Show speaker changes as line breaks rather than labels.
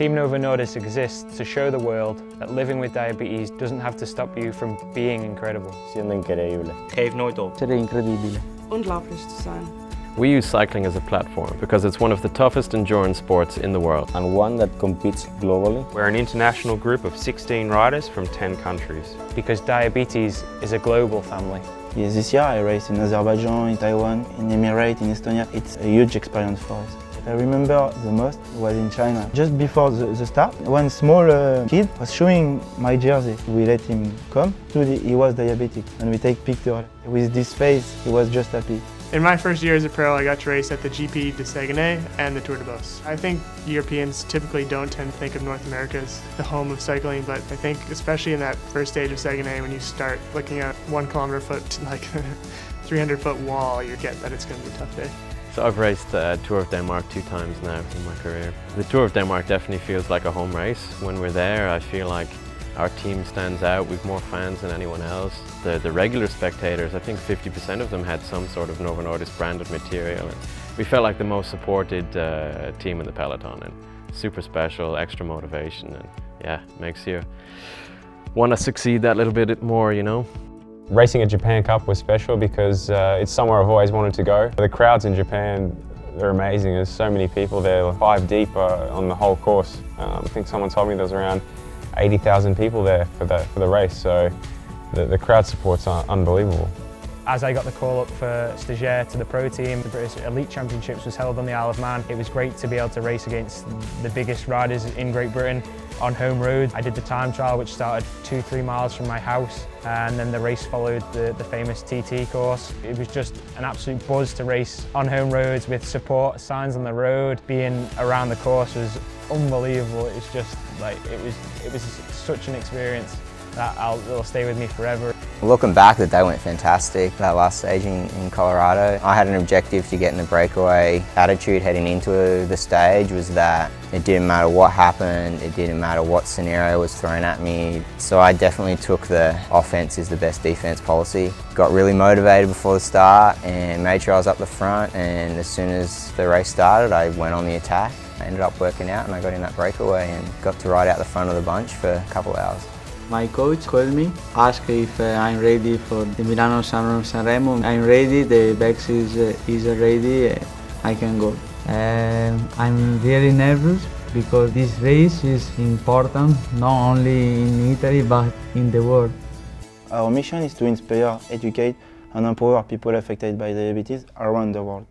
Team Novo Nordisk exists to show the world that living with diabetes doesn't have to stop you from being incredible.
Siendo increíble.
Heeft nooit op.
Ser incredibile.
Unglaublich zu sein.
We use cycling as a platform because it's one of the toughest endurance sports in the world.
And one that competes globally.
We're an international group of 16 riders from 10 countries.
Because diabetes is a global family.
Yes, this year I raced in Azerbaijan, in Taiwan, in Emirates, in Estonia. It's a huge experience for us. I remember the most was in China. Just before the, the start, one small uh, kid was showing my jersey. We let him come. He was diabetic and we take picture. With this face, he was just happy.
In my first year as a pro, I got to race at the GP de Saguenay and the Tour de Beauce. I think Europeans typically don't tend to think of North America as the home of cycling, but I think especially in that first stage of Saguenay, when you start looking at one kilometer foot to like 300 foot wall, you get that it's going to be a tough day.
So I've raced the uh, Tour of Denmark two times now in my career. The Tour of Denmark definitely feels like a home race. When we're there, I feel like our team stands out. We've more fans than anyone else. The, the regular spectators, I think 50% of them had some sort of Novo Nordisk branded material. And we felt like the most supported uh, team in the peloton and super special, extra motivation and yeah, makes you want to succeed that little bit more, you know.
Racing at Japan Cup was special because uh, it's somewhere I've always wanted to go. The crowds in Japan, they're amazing. There's so many people there, five deep uh, on the whole course. Um, I think someone told me there's around 80,000 people there for the, for the race, so the, the crowd support's are unbelievable.
As I got the call up for stagiaire to the pro team, the British Elite Championships was held on the Isle of Man. It was great to be able to race against the biggest riders in Great Britain on home road. I did the time trial which started two, three miles from my house and then the race followed the, the famous TT course. It was just an absolute buzz to race on home roads with support signs on the road. Being around the course was unbelievable. It was just like, it was, it was such an experience that I'll, it'll stay with me forever.
Looking back, the day went fantastic. That last stage in, in Colorado, I had an objective to get in the breakaway. Attitude heading into the stage was that it didn't matter what happened, it didn't matter what scenario was thrown at me. So I definitely took the offense is the best defense policy. Got really motivated before the start and made sure I was up the front and as soon as the race started, I went on the attack. I ended up working out and I got in that breakaway and got to ride out the front of the bunch for a couple of hours.
My coach called me, asked if uh, I'm ready for the Milano San Sanremo. I'm ready, the box is, uh, is ready, uh, I can go.
Um, I'm really nervous because this race is important not only in Italy but in the world.
Our mission is to inspire, educate and empower people affected by diabetes around the world.